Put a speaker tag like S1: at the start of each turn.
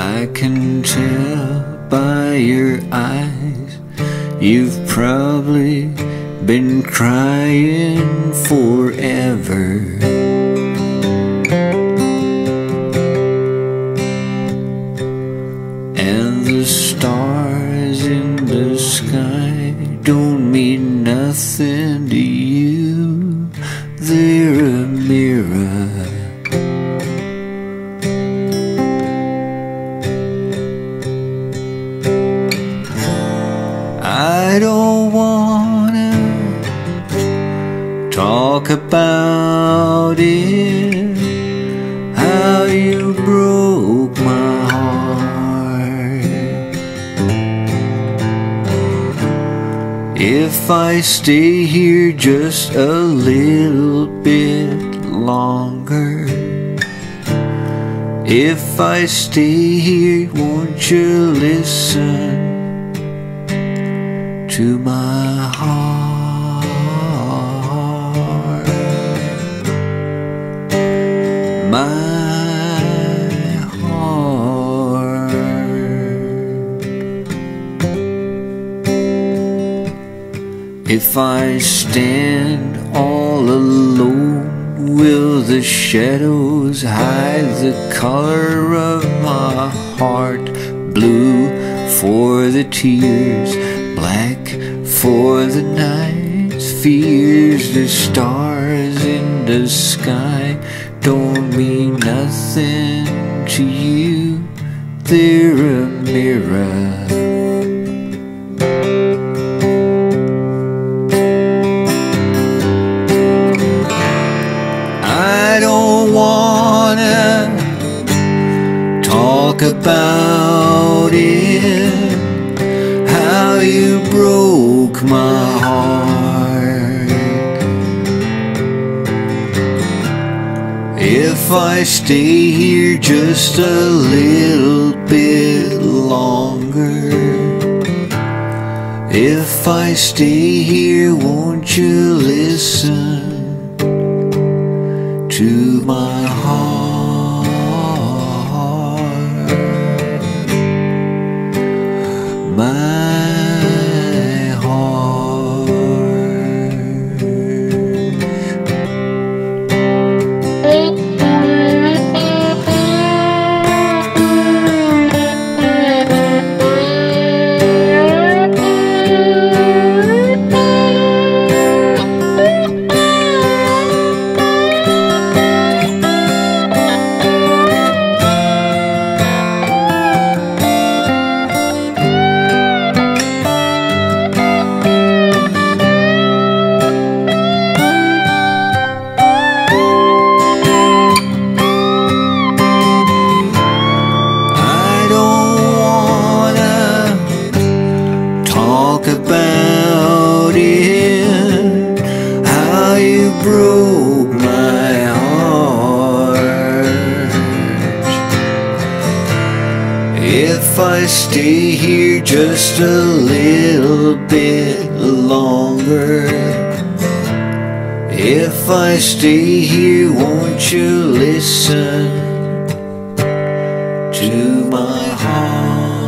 S1: I can tell by your eyes. You've probably been crying forever. And the stars in the sky don't mean nothing to you. They're a mirror I don't wanna talk about it. How you broke my heart. If I stay here just a little bit longer. If I stay here, won't you listen? To my heart. My heart. If I stand all alone, will the shadows hide the color of my heart? Blue for the tears black for the night's fears. The stars in the sky don't mean nothing to you, they're a mirror. I don't wanna talk about it broke my heart. If I stay here just a little bit longer, if I stay here, won't you listen to my heart? Talk about it. How you broke my heart. If I stay here just a little bit longer. If I stay here, won't you listen? to my heart.